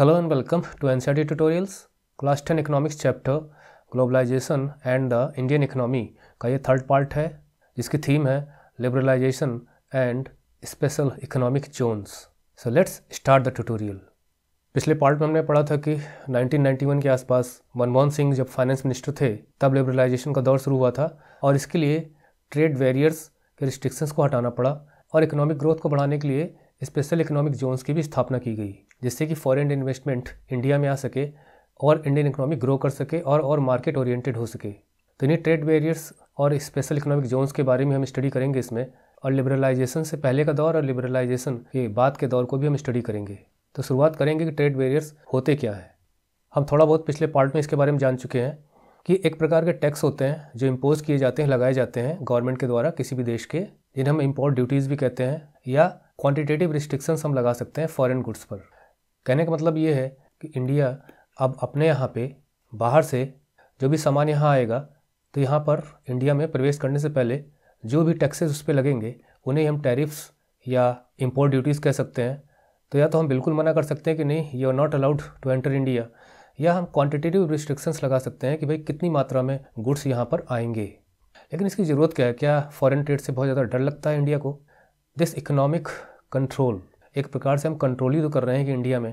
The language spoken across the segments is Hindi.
Hello and welcome to NCRT Tutorials, Class 10 Economics Chapter globalisation and the Indian Economy का ये थर्ड पार्ट है जिसकी थीम है liberalisation and special economic zones so let's start the tutorial पिछले पार्ट में हमने पढ़ा था कि 1991 के आसपास मनमोहन सिंह जब फाइनेंस मिनिस्टर थे तब लिबरलाइजेशन का दौर शुरू हुआ था और इसके लिए ट्रेड वेरियर्स के रिस्ट्रिक्शंस को हटाना पड़ा और इकोनॉमिक ग्रोथ को बढ़ाने के लिए स्पेशल इकोनॉमिक जोन्स की भी स्थापना की गई, जिससे कि फॉरेन इन्वेस्टमेंट इंडिया में आ सके और इंडियन इकोनॉमी ग्रो कर सके और और मार्केट ओरिएंटेड हो सके। तो इन्हीं ट्रेड बैरियर्स और स्पेशल इकोनॉमिक जोन्स के बारे में हम स्टडी करेंगे इसमें, और लिबरलाइजेशन से पहले का दौर और लिबरलाइजेशन के बाद के दौर को भी हम स्टडी करेंगे। तो शुरुआत करेंगे कि ट्रेड बैरियर्स होते क्या है। हम थोड़ा बहुत पिछले पार्ट में इसके बारे में जान चुके हैं कि एक प्रकार के टैक्स होते हैं, जो इम्पोज किए जाते हैं, लगाए जाते हैं गवर्नमेंट के द्वारा किसी भी देश के, जिन्हें हम इम्पोर्ट ड्यूटीज़ भी कहते हैं, या क्वांटिटेटिव रिस्ट्रिक्शंस हम लगा सकते हैं फॉरेन गुड्स पर। कहने का मतलब ये है कि इंडिया अब अपने यहाँ पे बाहर से जो भी सामान यहाँ आएगा तो यहाँ पर इंडिया में प्रवेश करने से पहले जो भी टैक्सेस उस पर लगेंगे, उन्हें हम टैरिफ्स या इम्पोर्ट ड्यूटीज़ कह सकते हैं। तो या तो हम बिल्कुल मना कर सकते हैं कि नहीं you are not allowed to enter India या हम क्वांटिटेटिव रिस्ट्रिक्शंस लगा सकते हैं कि भाई कितनी मात्रा में गुड्स यहाँ पर आएँगे। लेकिन इसकी ज़रूरत क्या है? क्या फॉरेन ट्रेड से बहुत ज़्यादा डर लगता है इंडिया को? दिस इकोनॉमिक कंट्रोल एक प्रकार से हम कंट्रोल ही तो कर रहे हैं कि इंडिया में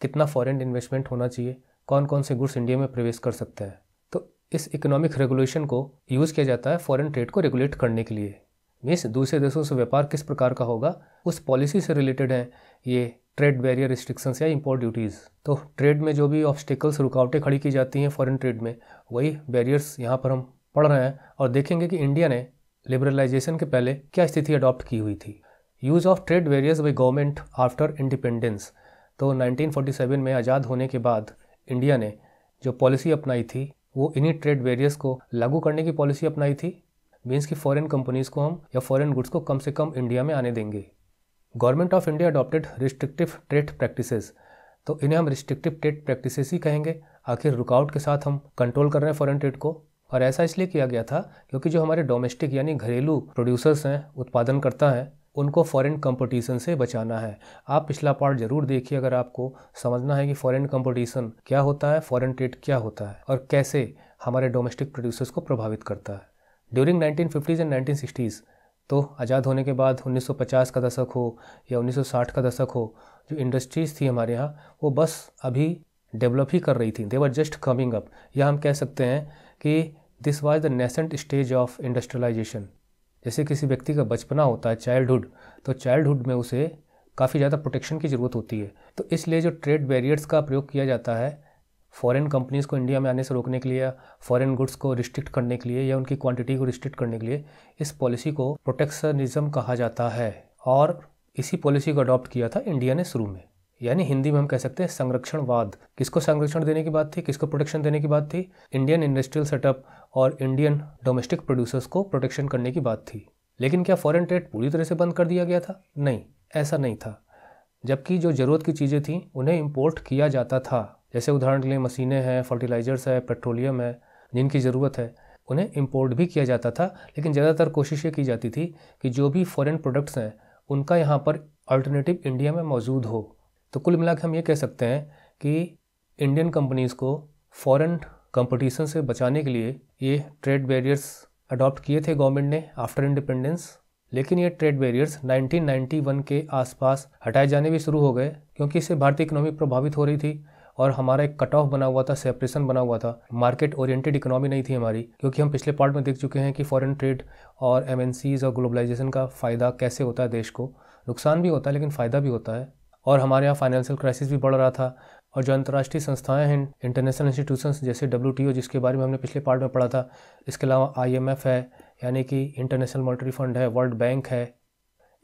कितना फॉरेन इन्वेस्टमेंट होना चाहिए कौन कौन से गुड्स इंडिया में प्रवेश कर सकते हैं। तो इस इकोनॉमिक रेगुलेशन को यूज़ किया जाता है फॉरेन ट्रेड को रेगुलेट करने के लिए। मीन्स दूसरे देशों से व्यापार किस प्रकार का होगा, उस पॉलिसी से रिलेटेड है ये ट्रेड बैरियर रिस्ट्रिक्शंस या इम्पोर्ट ड्यूटीज़ तो ट्रेड में जो भी ऑब्स्टिकल्स रुकावटें खड़ी की जाती हैं फॉरेन ट्रेड में, वही बैरियर्स यहाँ पर हम पढ़ रहे हैं और देखेंगे कि इंडिया ने लिबरलाइजेशन के पहले क्या स्थिति अडॉप्ट की हुई थी? Use of trade barriers by government after independence तो 1947 में आज़ाद होने के बाद इंडिया ने जो पॉलिसी अपनाई थी, वो इन्हीं ट्रेड वेरियस को लागू करने की पॉलिसी अपनाई थी। मीन्स कि फॉरेन कंपनीज़ को हम या फॉरेन गुड्स को कम से कम इंडिया में आने देंगे। Government of India adopted restrictive trade practices तो इन्हें हम रिस्ट्रिक्टिव ट्रेड प्रैक्टिसेस ही कहेंगे। आखिर रुकावट के साथ हम कंट्रोल कर रहे हैं फॉरेन ट्रेड को। और ऐसा इसलिए किया गया था क्योंकि जो हमारे डोमेस्टिक यानी घरेलू प्रोड्यूसर्स हैं, उत्पादन करता है, उनको फॉरेन कंपटीशन से बचाना है। आप पिछला पार्ट ज़रूर देखिए अगर आपको समझना है कि फॉरेन कंपटीशन क्या होता है फॉरेन ट्रेड क्या होता है और कैसे हमारे डोमेस्टिक प्रोड्यूसर्स को प्रभावित करता है। During nineteen fifties and nineteen sixties तो आज़ाद होने के बाद 1950 का दशक हो या 1960 का दशक हो, जो इंडस्ट्रीज़ थी हमारे यहाँ, वो बस अभी डेवलप ही कर रही थी। देवर जस्ट कमिंग अप या हम कह सकते हैं कि this was the nascent stage of industrialisation जैसे किसी व्यक्ति का बचपना होता है चाइल्डहुड तो चाइल्डहुड में उसे काफ़ी ज़्यादा प्रोटेक्शन की ज़रूरत होती है। तो इसलिए जो ट्रेड बैरियर्स का प्रयोग किया जाता है फॉरेन कंपनीज़ को इंडिया में आने से रोकने के लिए या फॉरेन गुड्स को रिस्ट्रिक्ट करने के लिए या उनकी क्वांटिटी को रिस्ट्रिक्ट करने के लिए, इस पॉलिसी को प्रोटेक्शनिज्म कहा जाता है। और इसी पॉलिसी को अडॉप्ट किया था इंडिया ने शुरू में। यानी हिंदी में हम कह सकते हैं संरक्षणवाद। किसको संरक्षण देने की बात थी? किसको प्रोटेक्शन देने की बात थी? इंडियन इंडस्ट्रियल सेटअप और इंडियन डोमेस्टिक प्रोड्यूसर्स को प्रोटेक्शन करने की बात थी। लेकिन क्या फॉरेन ट्रेड पूरी तरह से बंद कर दिया गया था? नहीं, ऐसा नहीं था। जबकि जो ज़रूरत की चीज़ें थी, उन्हें इम्पोर्ट किया जाता था। जैसे उदाहरण के लिए मशीनें हैं फर्टिलाइज़र्स है पेट्रोलियम है, जिनकी ज़रूरत है, उन्हें इम्पोर्ट भी किया जाता था। लेकिन ज़्यादातर कोशिश ये की जाती थी कि जो भी फॉरेन प्रोडक्ट्स हैं, उनका यहाँ पर अल्टरनेटिव इंडिया में मौजूद हो। तो कुल मिला हम ये कह सकते हैं कि इंडियन कंपनीज़ को फॉरेन कंपटीशन से बचाने के लिए ये ट्रेड बैरियर्स अडॉप्ट किए थे गवर्नमेंट ने आफ्टर इंडिपेंडेंस लेकिन ये ट्रेड बैरियर्स 1991 के आसपास हटाए जाने भी शुरू हो गए, क्योंकि इससे भारतीय इकोनॉमी प्रभावित हो रही थी और हमारा एक कट ऑफ़ बना हुआ था सेपरेशन बना हुआ था। मार्केट ओरिएंटेड इकोनॉमी नहीं थी हमारी, क्योंकि हम पिछले पार्ट में देख चुके हैं कि फॉरेन ट्रेड और एम और ग्लोबलाइजेशन का फ़ायदा कैसे होता है देश को। नुकसान भी होता है, लेकिन फ़ायदा भी होता है। और हमारे यहाँ फाइनेंशियल क्राइसिस भी बढ़ रहा था। और जो अंतर्राष्ट्रीय संस्थाएँ हैं इंटरनेशनल इंस्टीट्यूशंस जैसे डब्ल्यू जिसके बारे में हमने पिछले पार्ट में पढ़ा था, इसके अलावा आईएमएफ है, यानी कि इंटरनेशनल मॉनिटरी फंड है वर्ल्ड बैंक है,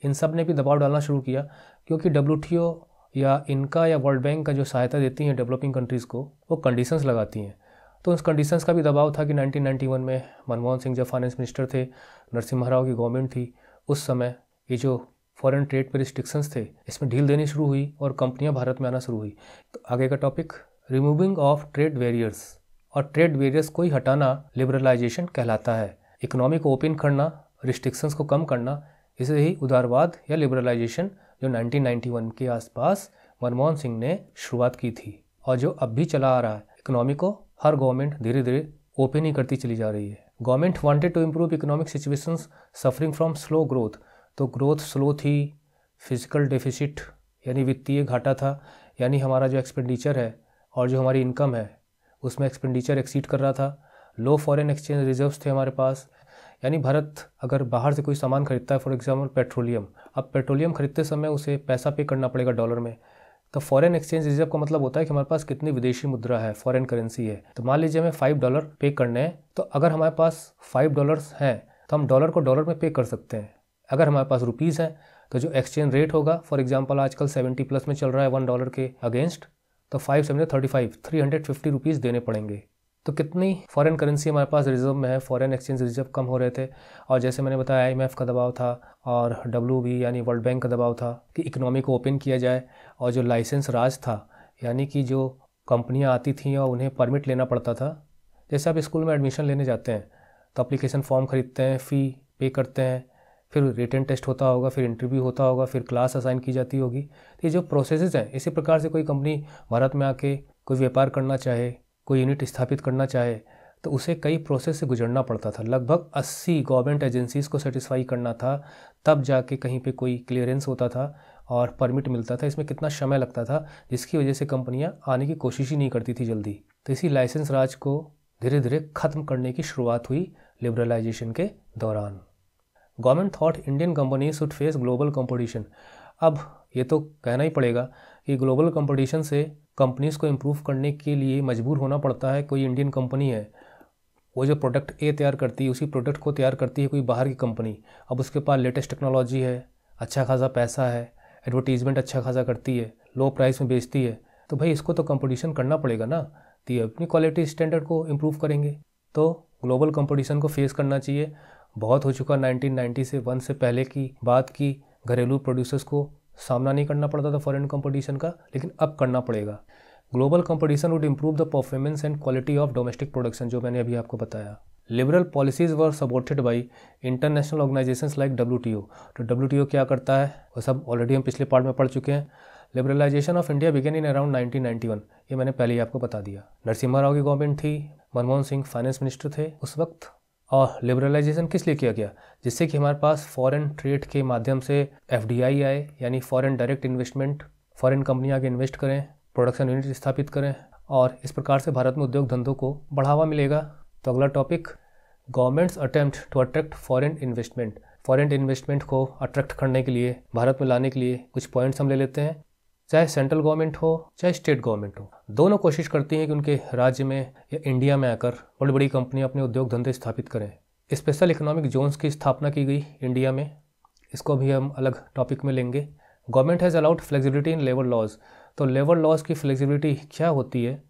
इन सबने भी दबाव डालना शुरू किया, क्योंकि डब्ल्यूटीओ या इनका या वर्ल्ड बैंक का जो सहायता देती हैं डेवलपिंग कंट्रीज़ को, वो कंडीशंस लगाती हैं। तो उस कंडीशंस का भी दबाव था कि 1991 में मनमोहन सिंह जब फाइनेंस मिनिस्टर थे, नरसिम्हा राव की गवर्नमेंट थी, उस समय ये जो फॉरेन ट्रेड पर रिस्ट्रिक्शंस थे, इसमें ढील देनी शुरू हुई और कंपनियाँ भारत में आना शुरू हुई। तो आगे का topic removing of trade barriers और ट्रेड वेरियर्स को ही हटाना लिबरलाइजेशन कहलाता है। इकोनॉमी को ओपन करना रिस्ट्रिक्शंस को कम करना, इसे ही उदारवाद या लिबरलाइजेशन जो 1991 के आसपास मनमोहन सिंह ने शुरुआत की थी और जो अब भी चला आ रहा है। इकोनॉमी को हर गवर्नमेंट धीरे धीरे ओपन ही करती चली जा रही है। Government wanted to improve economic situations suffering from slow growth तो ग्रोथ स्लो थी फ़िज़िकल डेफिसिट यानी वित्तीय घाटा था, यानी हमारा जो एक्सपेंडिचर है और जो हमारी इनकम है, उसमें एक्सपेंडिचर एक्सीड कर रहा था। लो फॉरेन एक्सचेंज रिजर्व्स थे हमारे पास। यानी भारत अगर बाहर से कोई सामान खरीदता है फॉर एग्जांपल पेट्रोलियम अब पेट्रोलियम खरीदते समय उसे पैसा पे करना पड़ेगा डॉलर में। तो फॉरेन एक्सचेंज रिज़र्व का मतलब होता है कि हमारे पास कितनी विदेशी मुद्रा है फॉरेन करेंसी है। तो मान लीजिए हमें फाइव डॉलर पे करने हैं तो अगर हमारे पास फाइव डॉलर्स हैं तो हम डॉलर को डॉलर में पे कर सकते हैं। अगर हमारे पास रुपीज़ हैं तो जो एक्सचेंज रेट होगा फॉर एग्ज़ाम्पल आजकल सेवेंटी प्लस में चल रहा है वन डॉलर के अगेंस्ट तो five seven thirty five three hundred fifty rupees देने पड़ेंगे। तो कितनी फॉरेन करेंसी हमारे पास रिज़र्व में है? फॉरेन एक्सचेंज रिज़र्व कम हो रहे थे। और जैसे मैंने बताया आईएमएफ का दबाव था, और डब्ल्यू बी यानी वर्ल्ड बैंक का दबाव था, कि इकोनॉमी को ओपन किया जाए, और जो लाइसेंस राज था, यानी कि जो कंपनियाँ आती थीं और उन्हें परमिट लेना पड़ता था, जैसे आप स्कूल में एडमिशन लेने जाते हैं तो अप्लीकेशन फॉर्म खरीदते हैं फ़ी पे करते हैं फिर रिटर्न टेस्ट होता होगा, फिर इंटरव्यू होता होगा, फिर क्लास असाइन की जाती होगी। तो ये जो प्रोसेसेस हैं, इसी प्रकार से कोई कंपनी भारत में आके कोई व्यापार करना चाहे, कोई यूनिट स्थापित करना चाहे तो उसे कई प्रोसेस से गुजरना पड़ता था। लगभग 80 गवर्नमेंट एजेंसीज़ को सेटिस्फाई करना था, तब जाके कहीं पे कोई क्लियरेंस होता था और परमिट मिलता था। इसमें कितना समय लगता था, जिसकी वजह से कंपनियाँ आने की कोशिश ही नहीं करती थी जल्दी। तो इसी लाइसेंस राज को धीरे धीरे ख़त्म करने की शुरुआत हुई लिबरलाइजेशन के दौरान। Government thought Indian company should face global competition. अब ये तो कहना ही पड़ेगा कि ग्लोबल कंपटीशन से कंपनीज़ को इम्प्रूव करने के लिए मजबूर होना पड़ता है, कोई इंडियन कंपनी है। वो जो प्रोडक्ट ए तैयार करती है, उसी प्रोडक्ट को तैयार करती है कोई बाहर की कंपनी। अब उसके पास लेटेस्ट टेक्नोलॉजी है अच्छा खासा पैसा है एडवर्टीज़मेंट अच्छा खासा करती है लो प्राइस में बेचती है तो भाई इसको तो कंपटीशन करना पड़ेगा ना तो ये अपनी क्वालिटी स्टैंडर्ड को इम्प्रूव करेंगे। तो ग्लोबल कंपटीशन को फेस करना चाहिए। बहुत हो चुका 1990 से वन से पहले की बात की घरेलू प्रोड्यूसर्स को सामना नहीं करना पड़ता था फॉरेन कंपटीशन का, लेकिन अब करना पड़ेगा। Global competition would improve the performance and quality of domestic production जो मैंने अभी आपको बताया। Liberal policies were supported by international organization like WTO तो डब्ल्यूटीओ क्या करता है? वो सब ऑलरेडी हम पिछले पार्ट में पढ़ चुके हैं। Liberalization of India began in around 1991 ये मैंने पहले ही आपको बता दिया। नरसिम्हा राव की गवर्नमेंट थी, मनमोहन सिंह फाइनेंस मिनिस्टर थे। उस वक्त और लिबरलाइजेशन किस लिए किया गया? जिससे कि हमारे पास फॉरेन ट्रेड के माध्यम से एफडीआई आए, यानी foreign direct investment foreign company आगे इन्वेस्ट करें प्रोडक्शन यूनिट स्थापित करें, और इस प्रकार से भारत में उद्योग धंधों को बढ़ावा मिलेगा। तो अगला topic government's attempt to attract foreign investment foreign investment को अट्रैक्ट करने के लिए, भारत में लाने के लिए कुछ पॉइंट्स हम ले लेते हैं। चाहे सेंट्रल गवर्नमेंट हो, चाहे स्टेट गवर्नमेंट हो, दोनों कोशिश करती हैं कि उनके राज्य में या इंडिया में आकर बड़ी बड़ी कंपनियाँ अपने उद्योग धंधे स्थापित करें। स्पेशल इकोनॉमिक जोन्स की स्थापना की गई इंडिया में। इसको भी हम अलग टॉपिक में लेंगे। Government has allowed flexibility in labour laws तो लेबर लॉज की फ्लेक्सिबिलिटी क्या होती है?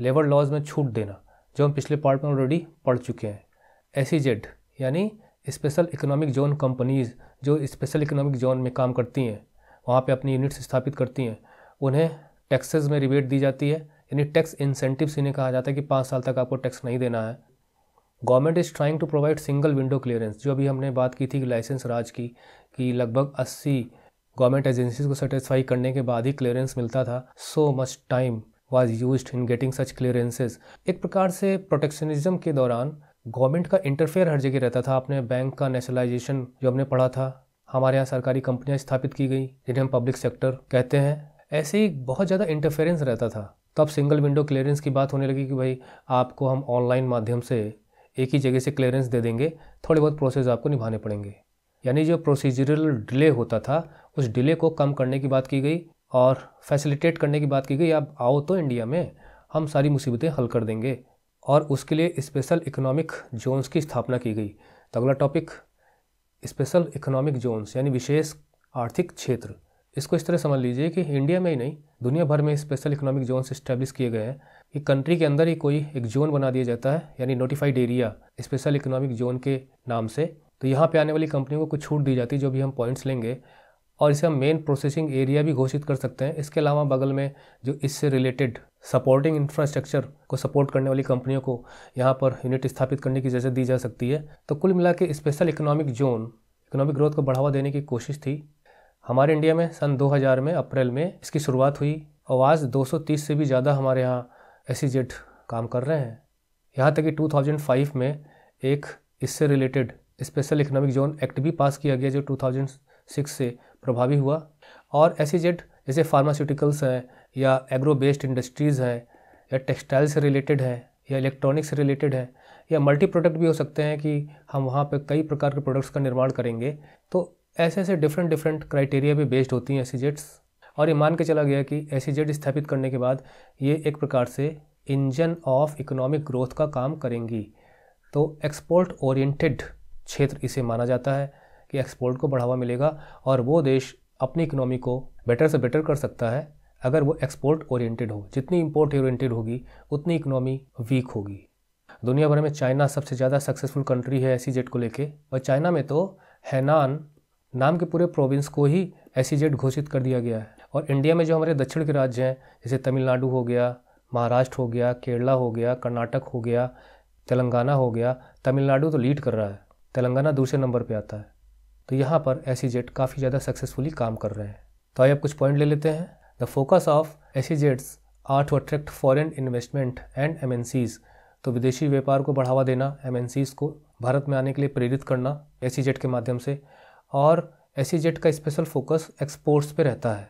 लेबर लॉज में छूट देना, जो हम पिछले पार्ट में ऑलरेडी पढ़ चुके हैं। एस यानी स्पेशल इकोनॉमिक जोन कंपनीज़ जो स्पेशल इकोनॉमिक जोन में काम करती हैं। वहाँ पे अपनी यूनिट्स स्थापित करती हैं। उन्हें टैक्सेस में रिबेट दी जाती है। यानी टैक्स इंसेंटिव्स इन्हें कहा जाता है कि पाँच साल तक आपको टैक्स नहीं देना है। Government is trying to provide single window clearance जो अभी हमने बात की थी कि लाइसेंस राज की, कि लगभग अस्सी गवर्नमेंट एजेंसीज को सेटिस्फाई करने के बाद ही क्लियरेंस मिलता था। So much time was use in getting such clearances एक प्रकार से प्रोटेक्शनिज्म के दौरान गवर्नमेंट का इंटरफेयर हर जगह रहता था। आपने बैंक का नेशनलाइजेशन जो हमने पढ़ा था। हमारे यहाँ सरकारी कंपनियाँ स्थापित की गई, जिन्हें हम पब्लिक सेक्टर कहते हैं। ऐसे ही बहुत ज़्यादा इंटरफेरेंस रहता था। तब सिंगल विंडो क्लियरेंस की बात होने लगी कि भाई, आपको हम ऑनलाइन माध्यम से एक ही जगह से क्लियरेंस दे देंगे, थोड़े बहुत प्रोसेस आपको निभाने पड़ेंगे। यानी जो प्रोसीजरल डिले होता था, उस डिले को कम करने की बात की गई और फैसिलिटेट करने की बात की गई, आप आओ तो इंडिया में हम सारी मुसीबतें हल कर देंगे। और उसके लिए स्पेशल इकोनॉमिक जोन्स की स्थापना की गई। तो अगला टॉपिक स्पेशल इकोनॉमिक जोन्स यानी विशेष आर्थिक क्षेत्र। इसको इस तरह समझ लीजिए कि इंडिया में ही नहीं, दुनिया भर में स्पेशल इकोनॉमिक जोन्स इस्टेब्लिश किए गए हैं। कि कंट्री के अंदर ही कोई एक जोन बना दिया जाता है, यानी notified area special economic zone के नाम से। तो यहाँ पे आने वाली कंपनियों को कुछ छूट दी जाती है जो भी हम पॉइंट्स लेंगे और इसे हम मेन प्रोसेसिंग एरिया भी घोषित कर सकते हैं। इसके अलावा बगल में जो इससे रिलेटेड सपोर्टिंग इंफ्रास्ट्रक्चर को सपोर्ट करने वाली कंपनियों को यहाँ पर यूनिट स्थापित करने की इजाज़त दी जा सकती है। तो कुल मिला के special economic zone economic growth को बढ़ावा देने की कोशिश थी। हमारे इंडिया में सन 2000 में, अप्रैल में इसकी शुरुआत हुई और आज 230 से भी ज़्यादा हमारे यहाँ एस काम कर रहे हैं। यहाँ तक कि 2005 में एक इससे related special economic zone act भी पास किया गया, जो 2006 से प्रभावी हुआ। और एस जैसे फार्मास्यूटिकल्स हैं या एग्रो बेस्ड इंडस्ट्रीज़ हैं या टेक्सटाइल से रिलेटेड हैं या इलेक्ट्रॉनिक्स से रिलेटेड हैं या मल्टी प्रोडक्ट भी हो सकते हैं कि हम वहाँ पर कई प्रकार के प्रोडक्ट्स का निर्माण करेंगे तो ऐसे ऐसे डिफरेंट डिफरेंट क्राइटेरिया भी बेस्ड होती हैं एस और ये मान के चला गया कि एस स्थापित करने के बाद ये एक प्रकार से इंजन ऑफ़ इकोनॉमिक ग्रोथ का काम करेंगी। तो एक्सपोर्ट ओरिएंटेड क्षेत्र इसे माना जाता है। कि एक्सपोर्ट को बढ़ावा मिलेगा और वो देश अपनी इकोनॉमी को बेटर से बेटर कर सकता है, अगर वो एक्सपोर्ट ओरिएंटेड हो। जितनी इम्पोर्ट ओरिएंटेड होगी, उतनी इकोनॉमी वीक होगी। दुनिया भर में चाइना सबसे ज़्यादा सक्सेसफुल कंट्री है एसी जेट को लेके, और चाइना में तो हैनान नाम के पूरे प्रोविंस को ही एसी जेट घोषित कर दिया गया है। और इंडिया में जो हमारे दक्षिण के राज्य हैं, जैसे तमिलनाडु हो गया, महाराष्ट्र हो गया, केरला हो गया, कर्नाटक हो गया, तेलंगाना हो गया, तमिलनाडु तो लीड कर रहा है। तेलंगाना दूसरे नंबर पर आता है। तो यहाँ पर एसी जेट काफ़ी ज़्यादा सक्सेसफुली काम कर रहे हैं। तो आइए अब कुछ पॉइंट ले लेते हैं। The focus of S E jets are to attract foreign investment and M तो विदेशी व्यापार को बढ़ावा देना एम को भारत में आने के लिए प्रेरित करना एसी जेट के माध्यम से। और एसी जेट का स्पेशल फोकस एक्सपोर्ट्स पे रहता है।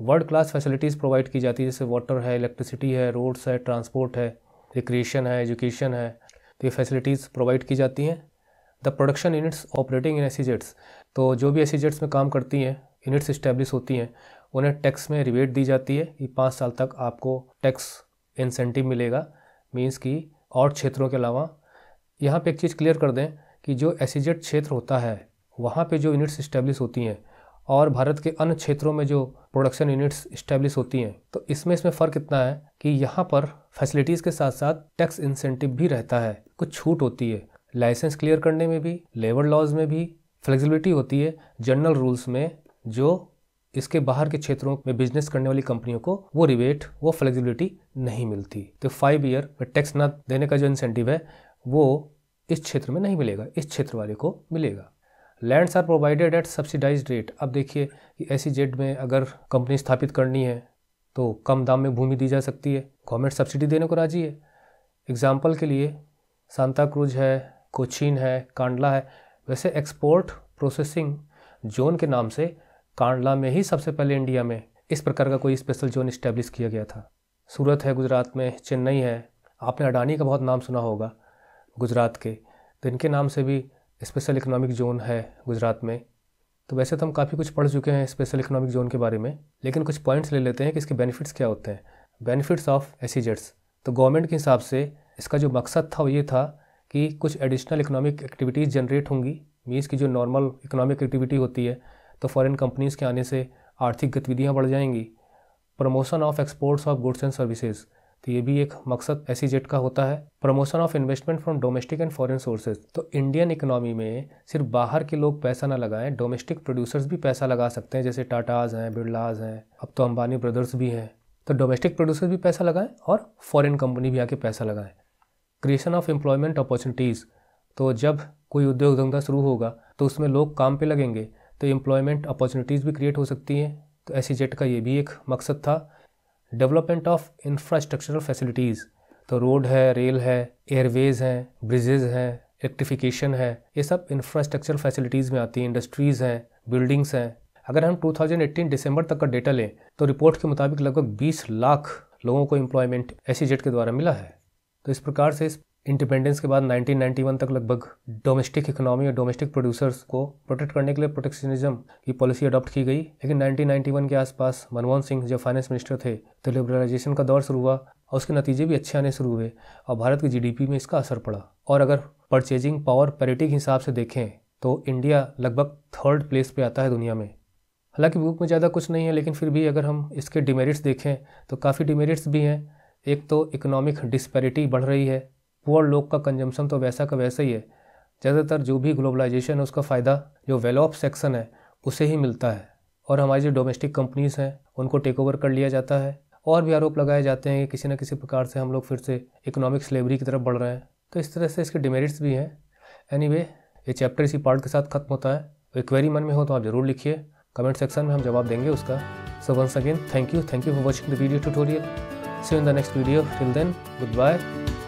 वर्ल्ड क्लास फैसिलिटीज़ प्रोवाइड की जाती है, जैसे वाटर है इलेक्ट्रिसिटी है रोड्स है ट्रांसपोर्ट है रिक्रिएशन है एजुकेशन है। तो ये फैसिलिटीज़ प्रोवाइड की जाती हैं। The production units operating in एसीजेट्स। तो जो भी एसीजेट्स में काम करती हैं, यूनिट्स इस्टेब्लिश होती हैं, उन्हें टैक्स में रिवेट दी जाती है। कि पाँच साल तक आपको टैक्स इंसेंटिव मिलेगा मीन्स कि और क्षेत्रों के अलावा। यहाँ पे एक चीज़ क्लियर कर दें कि जो एसीजेट क्षेत्र होता है, वहाँ पे जो यूनिट्स इस्टेब्लिश होती हैं और भारत के अन्य क्षेत्रों में जो प्रोडक्शन यूनिट्स इस्टेब्लिश होती हैं तो इसमें इसमें फ़र्क इतना है कि यहाँ पर फैसिलिटीज़ के साथ साथ टैक्स इंसेंटिव भी रहता है। कुछ छूट होती है लाइसेंस क्लियर करने में भी, लेबर लॉज में भी फ्लेक्सिबिलिटी होती है जनरल रूल्स में, जो इसके बाहर के क्षेत्रों में बिज़नेस करने वाली कंपनियों को वो रिवेट वो फ्लेक्सिबिलिटी नहीं मिलती। तो फाइव ईयर टैक्स ना देने का जो इंसेंटिव है, वो इस क्षेत्र में नहीं मिलेगा, इस क्षेत्र वाले को मिलेगा। Lands are provided at subsidize rate अब देखिए कि ऐसी जेड में अगर कंपनी स्थापित करनी है तो कम दाम में भूमि दी जा सकती है गवर्नमेंट सब्सिडी देने को राज़ी है। एग्ज़ाम्पल के लिए सांता क्रूज है कोचीन है, कांडला है। वैसे एक्सपोर्ट प्रोसेसिंग जोन के नाम से कांडला में ही सबसे पहले इंडिया में इस प्रकार का कोई स्पेशल जोन इस्टेब्लिश किया गया था। सूरत है, गुजरात में, चेन्नई है। आपने अडानी का बहुत नाम सुना होगा, गुजरात के। तो इनके नाम से भी स्पेशल इकोनॉमिक जोन है गुजरात में। तो वैसे तो हम काफ़ी कुछ पढ़ चुके हैं स्पेशल इकोनॉमिक जोन के बारे में, लेकिन कुछ पॉइंट्स ले लेते हैं कि इसके बेनिफिट्स क्या होते हैं। बेनिफिट्स ऑफ़ एसीजेट्स तो गवर्नमेंट के हिसाब से इसका जो मकसद था वो ये था कि कुछ एडिशनल इकोनॉमिक एक्टिविटीज़ जनरेट होंगी। मीन्स की जो नॉर्मल इकोनॉमिक एक्टिविटी होती है तो फॉरेन कंपनीज़ के आने से आर्थिक गतिविधियाँ बढ़ जाएँगी। Promotion of exports of goods and services तो ये भी एक मकसद ऐसी जेट का होता है। Promotion of investment from domestic and foreign sources तो इंडियन इकोनॉमी में सिर्फ़ बाहर के लोग पैसा ना लगाएँ डोमेस्टिक प्रोड्यूसर्स भी पैसा लगा सकते हैं, जैसे टाटाज हैं बिरलाज हैं, अब तो अंबानी ब्रदर्स भी हैं। तो डोमेस्टिक प्रोड्यूसर भी पैसा लगाएँ और फॉरेन कंपनी भी आके पैसा लगाएँ। क्रिएशन ऑफ़ एम्प्लॉयमेंट अपॉर्चुनिटीज़ तो जब कोई उद्योग धंधा शुरू होगा तो उसमें लोग काम पे लगेंगे तो एम्प्लॉयमेंट अपॉर्चुनिटीज़ भी क्रिएट हो सकती हैं। तो ऐसी जेट का ये भी एक मकसद था। डेवलपमेंट ऑफ़ इंफ्रास्ट्रक्चरल फैसिलिटीज़ तो रोड है रेल है एयरवेज़ हैं ब्रिजेज़ हैं इलेक्ट्रिफिकेशन है, ये सब इंफ्रास्ट्रक्चर फैसिलिटीज़ में आती हैं इंडस्ट्रीज़ हैं बिल्डिंग्स हैं। अगर हम 2018 दिसंबर तक का डेटा लें तो रिपोर्ट के मुताबिक लगभग 20 लाख लोगों को एम्प्लॉयमेंट ऐसी जेट के द्वारा मिला है। तो इस प्रकार से इस इंडिपेंडेंस के बाद 1991 तक लगभग डोमेस्टिक इकोनॉमी और डोमेस्टिक प्रोड्यूसर्स को प्रोटेक्ट करने के लिए प्रोटेक्शनिज्म की पॉलिसी अडॉप्ट की गई। लेकिन 1991 के आसपास मनमोहन सिंह जब फाइनेंस मिनिस्टर थे तो लिबरलाइजेशन का दौर शुरू हुआ और उसके नतीजे भी अच्छे आने शुरू हुए और भारत की जीडीपी में इसका असर पड़ा। और अगर परचेजिंग पावर पैरिटी के हिसाब से देखें तो इंडिया लगभग थर्ड प्लेस पर आता है दुनिया में। हालाँकि बुक में ज़्यादा कुछ नहीं है, लेकिन फिर भी अगर हम इसके डिमेरिट्स देखें तो काफ़ी डिमेरिट्स भी हैं। एक तो इकोनॉमिक डिस्पैरिटी बढ़ रही है पुअर लोग का कंजम्पशन तो वैसा का वैसा ही है। ज़्यादातर जो भी ग्लोबलाइजेशन है उसका फ़ायदा जो वेल ऑफ़ सेक्शन है उसे ही मिलता है। और हमारी जो डोमेस्टिक कंपनीज़ हैं उनको टेक ओवर कर लिया जाता है। और भी आरोप लगाए जाते हैं कि किसी न किसी प्रकार से हम लोग फिर से इकोनॉमिक स्लेवरी की तरफ़ बढ़ रहे हैं। तो इस तरह से इसके डिमेरिट्स भी हैं। एनी anyway, ये चैप्टर इसी पार्ट के साथ ख़त्म होता है। क्वेरी मन में हो तो आप ज़रूर लिखिए। कमेंट सेक्शन में हम जवाब देंगे उसका। So once again thank you thank you for watching the video tutorial See you in the next video. Till then, goodbye.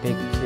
Take care.